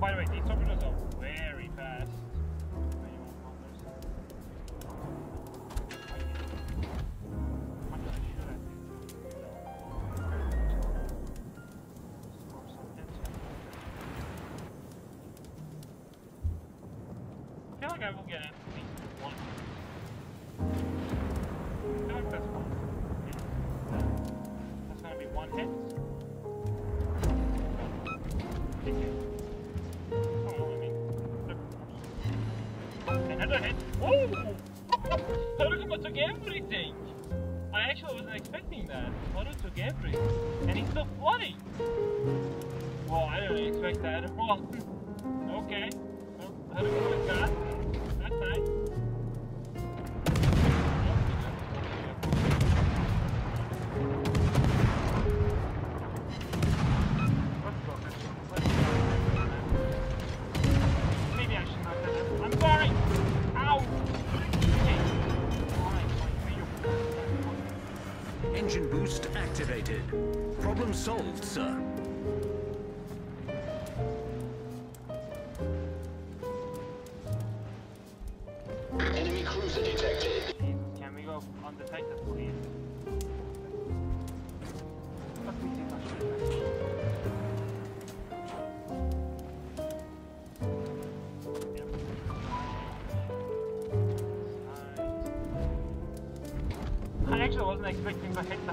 by the way, niet zo bedoeld. Uh, that photo took Andrew, and he's not funny. Well, I didn't expect that at all. Problem solved, sir. Enemy cruiser detected. Can we go on the undetected, please? I actually wasn't expecting to hit the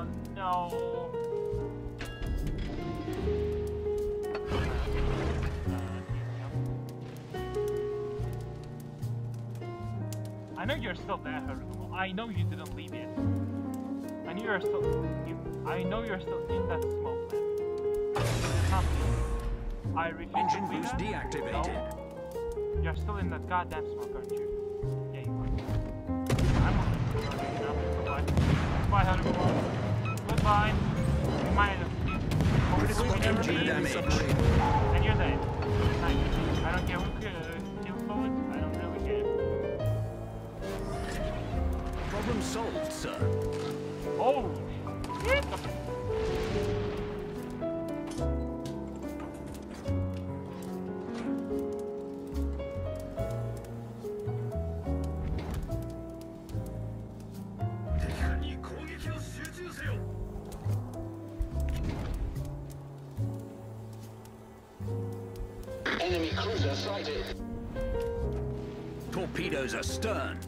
on. No. I know you're still there, Harugumo. I know you didn't leave yet. I know you're still. You, I know you're still in that smoke. I refuse Engine boost deactivated. No. You're still in that goddamn smoke, aren't you? 500 more. Goodbye. Minus. And you're dead. I don't care who kills forward. I don't really care. Problem solved, sir. Oh! Shit! Enemy cruiser sighted. Torpedoes astern.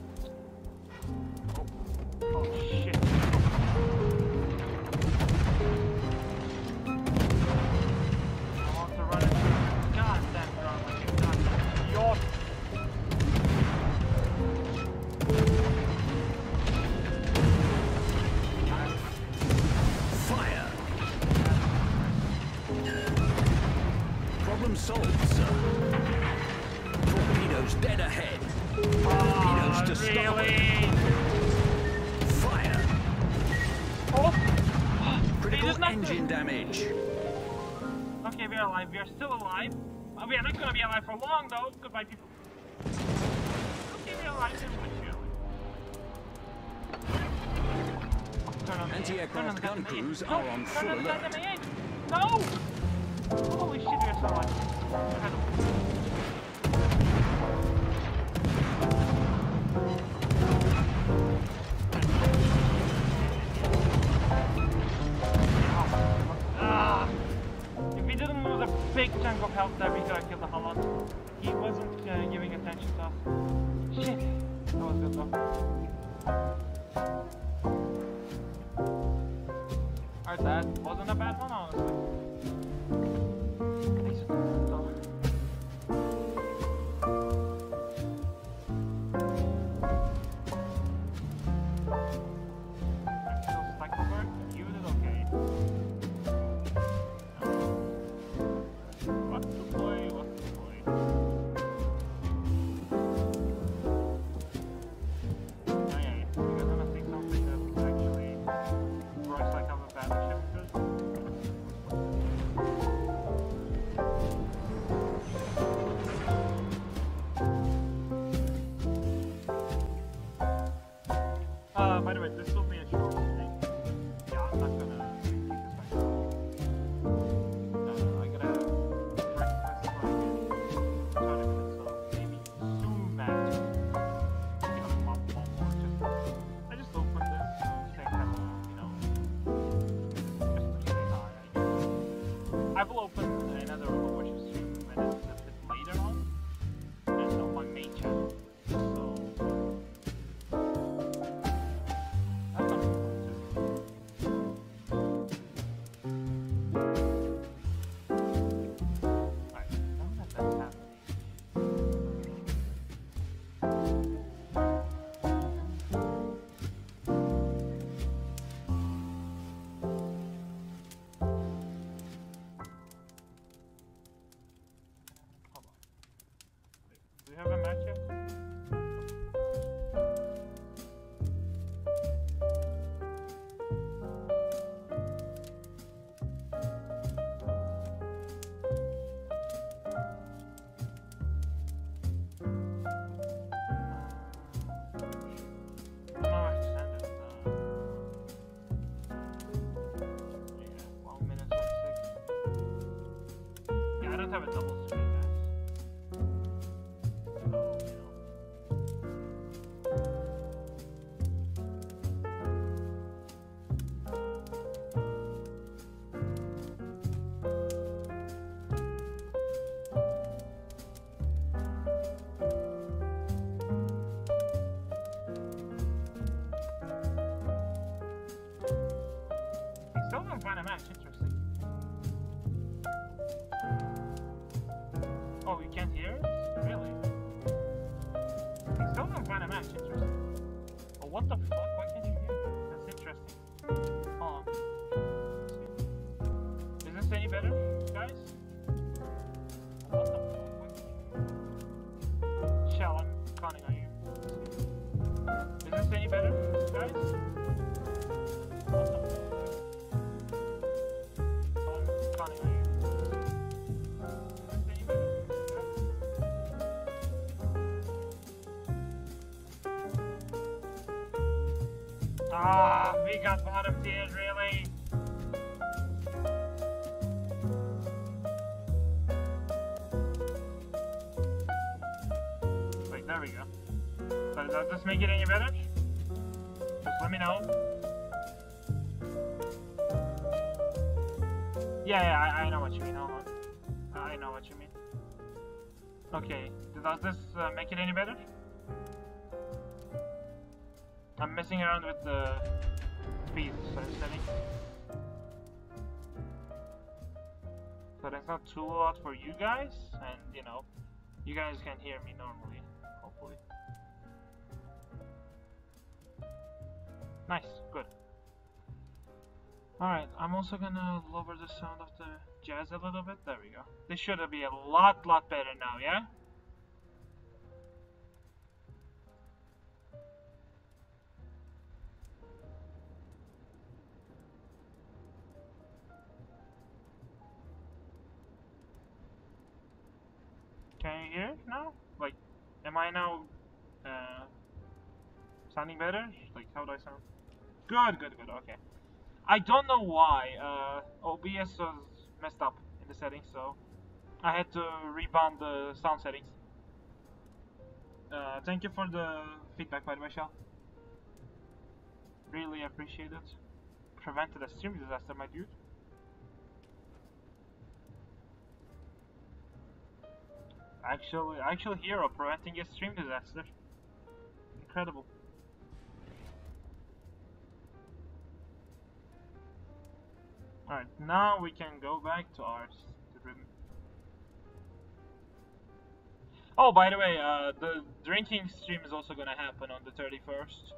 Anti aircraft gun crews are on full alert. No! Holy shit, someone. Ah, we got bottom tiers, really? Wait, there we go. Does, does this make it any better? Just let me know. Yeah, yeah, I, I know what you mean. I know what you mean. Okay, does this uh, make it any better? I'm messing around with the speed settings. So that's not too loud for you guys, and you know, you guys can hear me normally, hopefully. Nice, good. Alright, I'm also gonna lower the sound of the jazz a little bit. There we go. This should be a lot, lot better now, yeah? It now? Like, am I now uh, sounding better? Like, how do I sound? Good, good, good, okay. I don't know why uh, OBS was messed up in the settings, so I had to rebound the sound settings. Uh, thank you for the feedback, by the way, Shell. Really appreciate it. Prevented a stream disaster, my dude. Actually, actual hero preventing a stream disaster. Incredible. Alright, now we can go back to ours. Oh, by the way, uh, the drinking stream is also gonna happen on the 31st.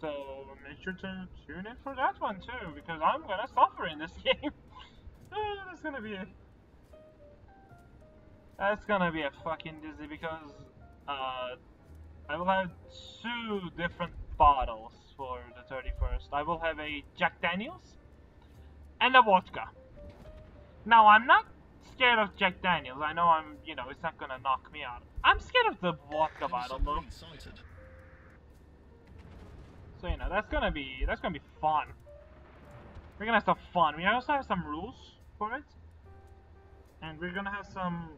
So make sure to tune in for that one too, because I'm gonna suffer in this game. oh, that's gonna be a that's gonna be a fucking dizzy because uh, I will have two different bottles for the 31st. I will have a Jack Daniels and a vodka. Now, I'm not scared of Jack Daniels. I know I'm, you know, it's not gonna knock me out. I'm scared of the vodka bottle though. So, you know, that's gonna be, that's gonna be fun. We're gonna have some fun. We also have some rules for it. And we're gonna have some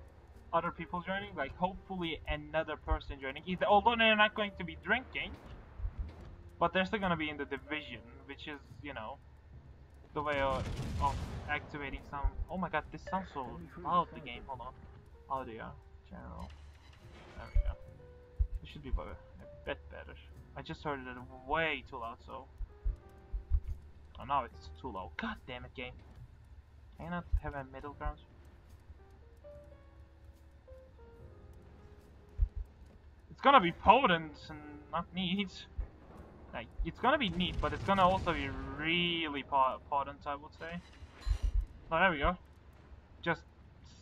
other people joining, like hopefully another person joining. Either, although they're not going to be drinking, but they're still gonna be in the division, which is, you know, the way of, of activating some. Oh my god, this sounds so loud. The game. Hold on. Audio. There we go. It should be better, a bit better. I just heard it way too loud, so. Oh, now it's too low. God damn it, game. Can I not have a middle ground? It's gonna be potent and not neat. Like, it's gonna be neat, but it's gonna also be really potent, I would say. Oh, there we go. Just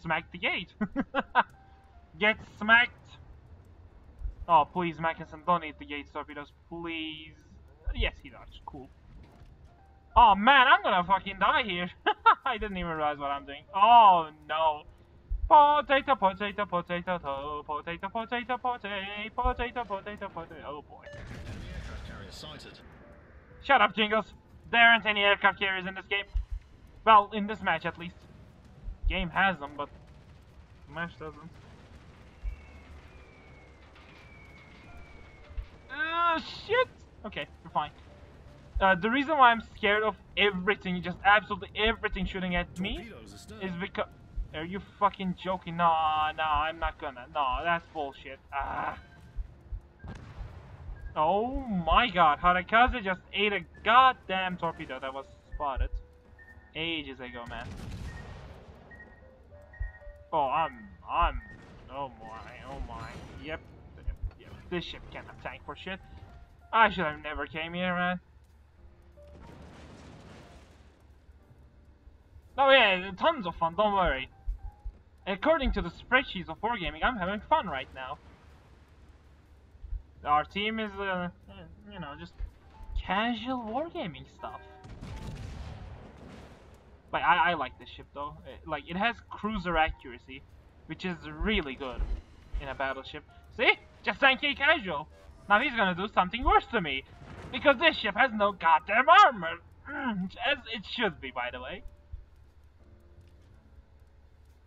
smack the gate. Get smacked. Oh, please, Mackinson, don't eat the gate torpedoes, please. Yes, he does. Cool. Oh, man, I'm gonna fucking die here. I didn't even realize what I'm doing. Oh, no. Potato, potato, potato, to, potato, potato, potato, potato, potato, potato. Oh boy. Shut up, Jingles. There aren't any aircraft carriers in this game. Well, in this match at least. Game has them, but match doesn't. Uh, shit! Okay, we're fine. Uh, the reason why I'm scared of everything, just absolutely everything shooting at me, is because... Are you fucking joking? No, no, I'm not gonna. No, that's bullshit. Ah. Oh my god, Harekaze just ate a goddamn torpedo that was spotted ages ago, man. Oh, I'm, I'm, oh my, oh my, yep, yep, yep. this ship cannot tank for shit. I should have never came here, man. Oh yeah, tons of fun, don't worry. According to the spreadsheets of Wargaming, I'm having fun right now. Our team is, uh, you know, just casual wargaming stuff. Like, I, I like this ship though. It, like, it has cruiser accuracy, which is really good in a battleship. See? Just 10k casual. Now he's gonna do something worse to me. Because this ship has no goddamn armor. As it should be, by the way.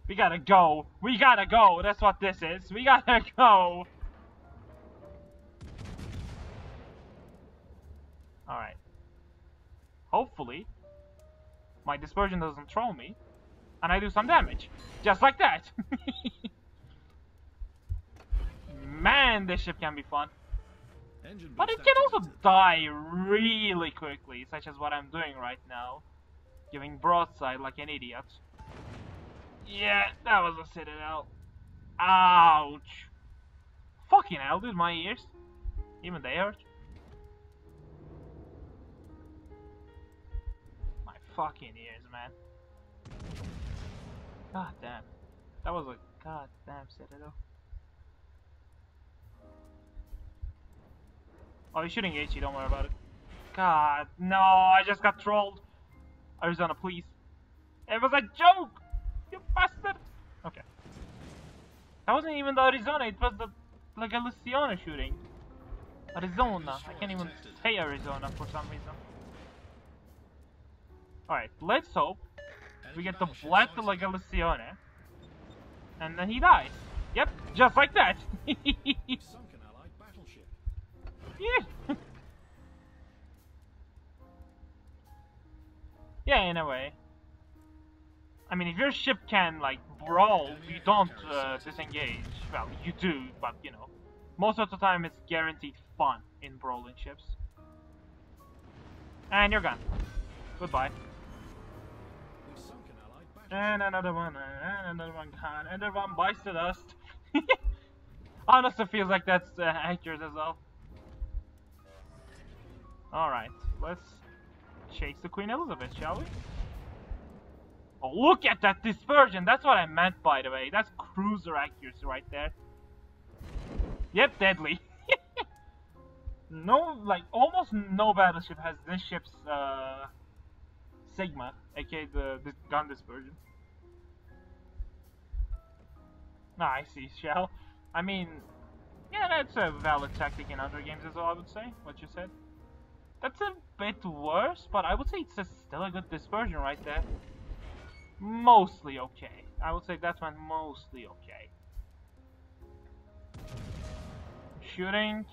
We gotta go. We gotta go. That's what this is. We gotta go. Alright. Hopefully, my dispersion doesn't troll me, and I do some damage. Just like that. Man, this ship can be fun. But it can also die really quickly, such as what I'm doing right now. Giving broadside like an idiot. Yeah, that was a citadel. Ouch. Fucking hell, dude, my ears. Even they hurt. My fucking ears, man. God damn. That was a goddamn citadel. Oh, he's shooting HE, don't worry about it. God, no, I just got trolled. Arizona, please. It was a joke! You bastard! Okay. That wasn't even the Arizona, it was the like a Luciana shooting. Arizona. I can't even say Arizona for some reason. Alright, let's hope we get the Black battleship like Luciana. And then he dies. Yep, just like that. Yeah. yeah, in a way. I mean, if your ship can, like, brawl, you don't uh, disengage. Well, you do, but, you know. Most of the time, it's guaranteed fun in brawling ships. And you're gone. Goodbye. And another one, and another one gone, and another one bites the dust. Honestly, feels like that's uh, accurate as well. Alright, let's chase the Queen Elizabeth, shall we? Oh, look at that dispersion! That's what I meant, by the way. That's cruiser accuracy right there. Yep, deadly. no, like, almost no battleship has this ship's, uh, Sigma, aka the, the gun dispersion. Ah, I see, Shell. I mean, yeah, that's a valid tactic in other games as well, I would say, what you said. That's a bit worse, but I would say it's a, still a good dispersion right there. Mostly okay. I would say that one mostly okay. Shooting.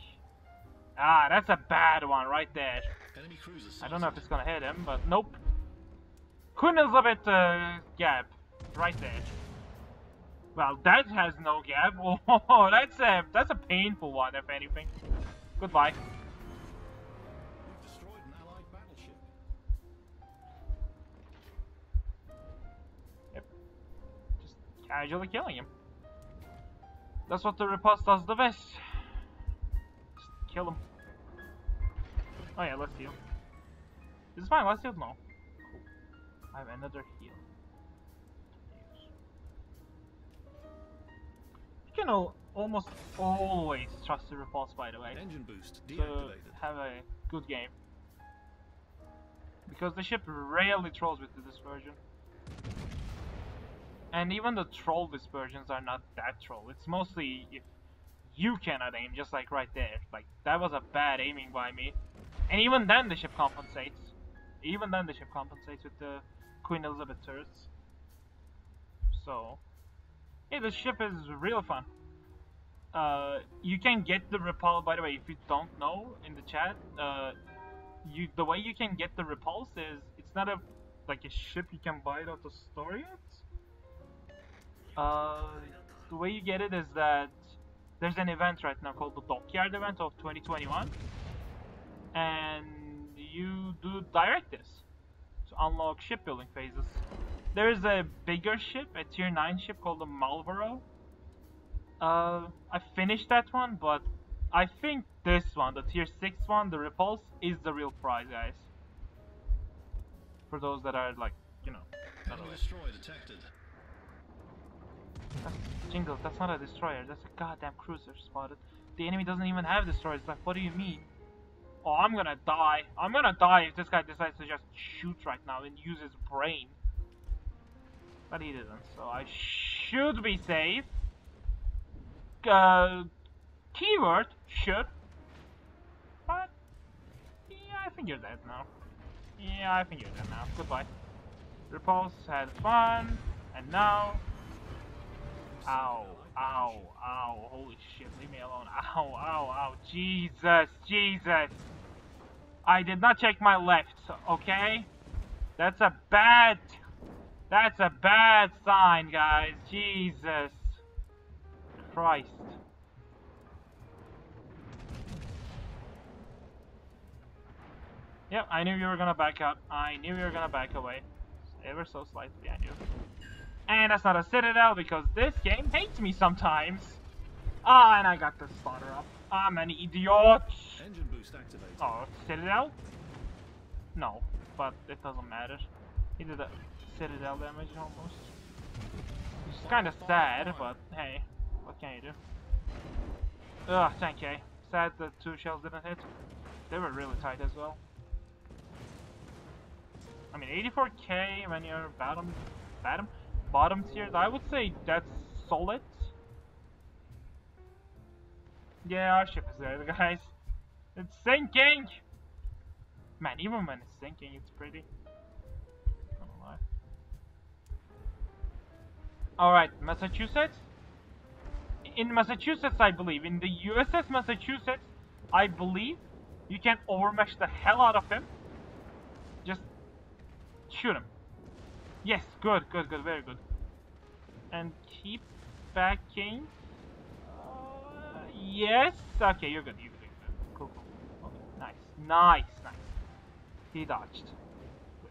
Ah, that's a bad one right there. I don't know if it's gonna hit him, but nope. Queen Elizabeth uh, gap, right there. Well, that has no gap. Oh, that's a that's a painful one, if anything. Goodbye. Just casually killing him. That's what the repulse does the best. Just kill him. Oh yeah, let's heal. This Is this fine? Let's heal? No. Cool. I have another heal. You can al almost always trust the repulse, by the way Engine boost deactivated. have a good game. Because the ship rarely trolls with the dispersion. And even the troll dispersions are not that troll. It's mostly if you cannot aim, just like right there. Like, that was a bad aiming by me. And even then the ship compensates. Even then the ship compensates with the Queen Elizabeth turrets. So, yeah, the ship is real fun. Uh, you can get the repulse. By the way, if you don't know in the chat, uh, you the way you can get the repulse is it's not a like a ship you can buy it out the store yet. Uh, the way you get it is that there's an event right now called the Dockyard event of 2021, and you do directives to unlock shipbuilding phases. There is a bigger ship, a tier 9 ship called the Malvaro. Uh, I finished that one, but I think this one, the tier 6 one, the Repulse, is the real prize, guys. For those that are like, you know, destroyer detected. That's, Jingles, that's not a destroyer, that's a goddamn cruiser spotted. The enemy doesn't even have destroyers, like, what do you mean? Oh, I'm gonna die. I'm gonna die if this guy decides to just shoot right now and use his brain. But he didn't, so I should be safe. Uh, keyword, should. But, yeah, I think you're dead now. Yeah, I think you're dead now. Goodbye. Repulse had fun, and now. Ow, ow, ow. Holy shit, leave me alone. Ow, ow, ow. Jesus, Jesus. I did not check my left, okay? That's a bad. That's a bad sign, guys. Jesus. Christ. Yep, I knew you were gonna back up. I knew you were gonna back away. Ever so slightly behind you. And that's not a Citadel because this game hates me sometimes. Ah, and I got the spotter up. I'm an idiot. Engine boost activated. Oh, Citadel? No, but it doesn't matter. He did a Citadel damage almost. It's kind of sad, but hey, what can you do? Ugh, 10k. Sad that two shells didn't hit. They were really tight as well. I mean, 84k when you're bottom, bottom, bottom tiers. I would say that's solid. Yeah, our ship is there, guys. It's sinking. Man, even when it's sinking, it's pretty. Not gonna lie. All right, Massachusetts. In Massachusetts, I believe, in the USS Massachusetts, I believe you can overmatch the hell out of him. Just shoot him. Yes, good, good, good, very good. And keep backing. Uh, yes. Okay, you're good. You're good. You're good. Cool, cool. Okay, nice, nice, nice. He dodged. Good.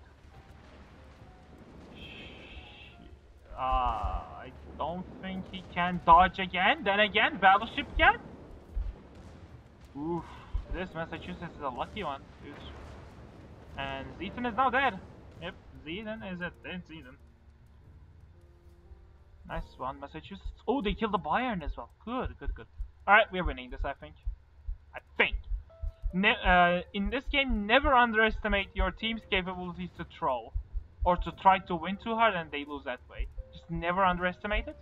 Uh, I don't think he can dodge again. Then again, battleship can. Oof, this Massachusetts is a lucky one. And Zeton is now dead. Zeton is a dead Zeton. Nice one, Massachusetts. Oh, they killed the Bayern as well. Good, good, good. Alright, we're winning this, I think. I think. Ne uh, in this game, never underestimate your team's capabilities to troll. Or to try to win too hard and they lose that way. Just never underestimate it.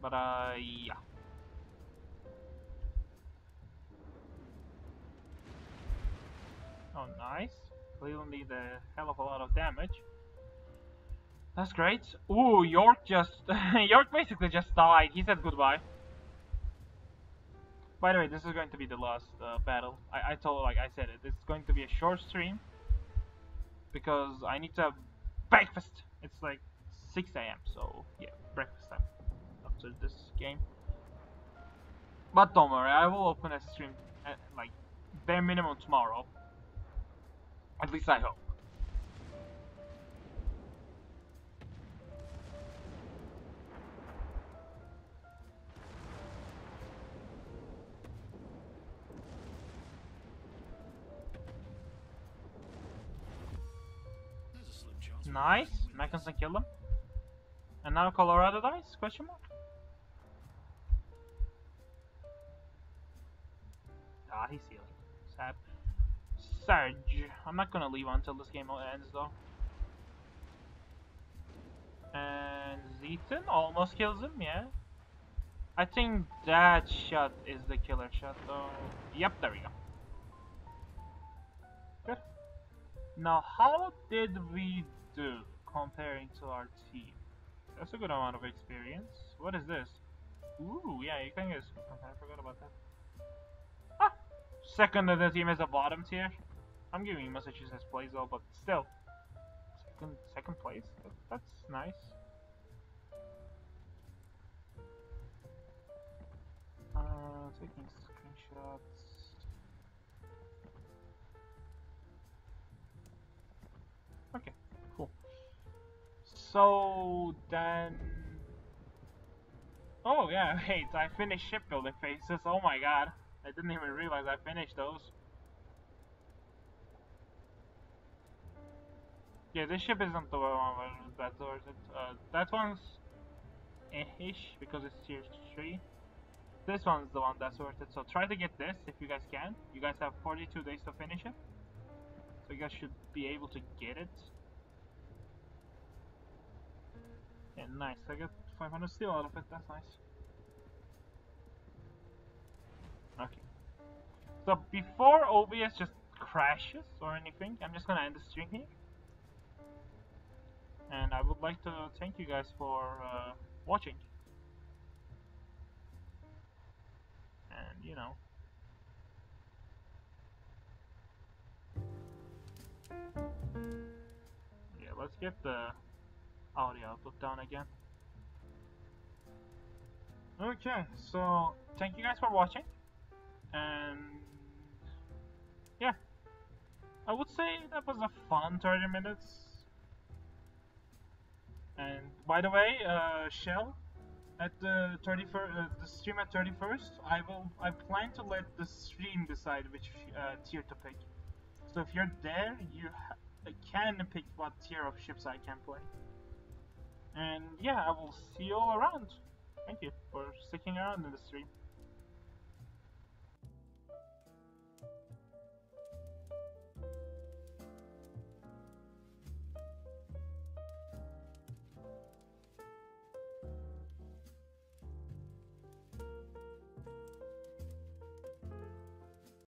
But, uh, yeah. Oh, nice. Cleveland did a hell of a lot of damage. That's great. Ooh, York just... York basically just died. He said goodbye. By the way, this is going to be the last uh, battle. I, I told, like I said it, it's going to be a short stream. Because I need to have breakfast. It's like 6 a.m. So, yeah, breakfast time after this game. But don't worry, I will open a stream at, like, bare minimum tomorrow. At least I hope. Nice. Mackinson killed him. And now Colorado dies? Question mark? Ah, he's healing. Sad. Sarge. I'm not gonna leave until this game ends though. And Zeton almost kills him, yeah. I think that shot is the killer shot though. Yep, there we go. Good. Now, how did we do comparing to our team? That's a good amount of experience. What is this? Ooh, yeah, you can get. Okay, I forgot about that. Ah, second of the team is a bottom tier. I'm giving Massachusetts place though, but still, second second place. That, that's nice. Uh, taking screenshots. Okay, cool. So then. Oh yeah, wait, I finished shipbuilding phases. Oh my god. I didn't even realize I finished those. Yeah, this ship isn't the one that's worth it. Uh, that one's eh-ish because it's tier 3. This one's the one that's worth it. So try to get this if you guys can. You guys have 42 days to finish it. So you guys should be able to get it. Yeah, nice. I got 500 steel out of it. That's nice. Okay. So before OBS just crashes or anything, I'm just gonna end the stream here. And I would like to thank you guys for uh, watching. And you know. Yeah, let's get the audio output down again. Okay, so thank you guys for watching. And yeah, I would say that was a fun 30 minutes. And by the way, uh, Shell, at the 31st, uh, the stream at 31st, I will, I plan to let the stream decide which uh, tier to pick. So if you're there, you can pick what tier of ships I can play. And yeah, I will see you all around. Thank you for sticking around in the stream.